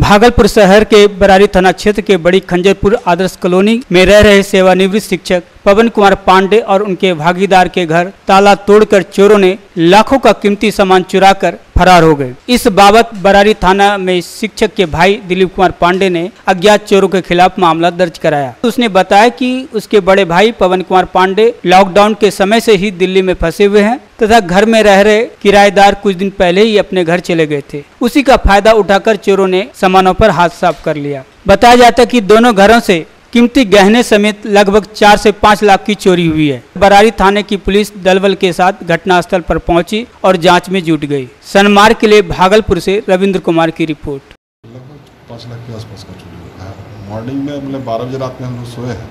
भागलपुर शहर के बरारी थाना क्षेत्र के बड़ी खंजरपुर आदर्श कॉलोनी में रह रहे सेवानिवृत्त शिक्षक पवन कुमार पांडे और उनके भागीदार के घर ताला तोड़कर चोरों ने लाखों का कीमती सामान चुराकर फरार हो गए। इस बाबत बरारी थाना में शिक्षक के भाई दिलीप कुमार पांडे ने अज्ञात चोरों के खिलाफ मामला दर्ज कराया। उसने बताया कि उसके बड़े भाई पवन कुमार पांडे लॉकडाउन के समय से ही दिल्ली में फंसे हुए हैं तथा घर में रह रहे किराएदार कुछ दिन पहले ही अपने घर चले गए थे। उसी का फ़ायदा उठाकर चोरों ने सामानों पर हाथ साफ़ कर लिया। बताया जाता कि दोनों घरों से कीमती गहने समेत लगभग चार से पाँच लाख की चोरी हुई है। बरारी थाने की पुलिस दलबल के साथ घटनास्थल पर पहुँची और जाँच में जुट गई। सनमार के लिए भागलपुर से रविंद्र कुमार की रिपोर्ट। पाँच लाख के आसपास का चोरी हुआ है। मॉर्निंग में मतलब बारह बजे रात में हम लोग सोए हैं।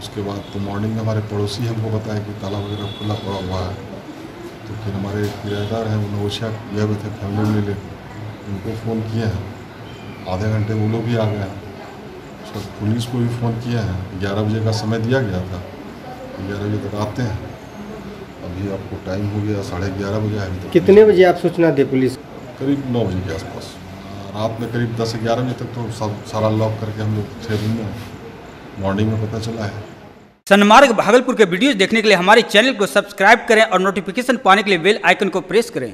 उसके बाद तो मॉर्निंग में हमारे पड़ोसी हमको बताया कि ताला वगैरह खुला पड़ा हुआ है। तो फिर हमारे किराएदार हैं वो नवोशिया गए हुए थे फैमिली मिले उनको फ़ोन किए हैं। आधे घंटे वो लोग भी आ गए हैं। बाद पुलिस को भी फ़ोन किया है। ग्यारह बजे का समय दिया गया था। ग्यारह बजे तक आते हैं। अभी आपको टाइम हो गया साढ़े ग्यारह बजे अभी तक। कितने बजे आप सूचना दे पुलिस? करीब नौ बजे के आसपास। रात में करीब दस ग्यारह बजे तक तो सब सारा लॉक करके हम लोग थे रूम में। मॉर्निंग में पता चला है। सनमार्ग भागलपुर के वीडियोस देखने के लिए हमारे चैनल को सब्सक्राइब करें और नोटिफिकेशन पाने के लिए बेल आइकन को प्रेस करें।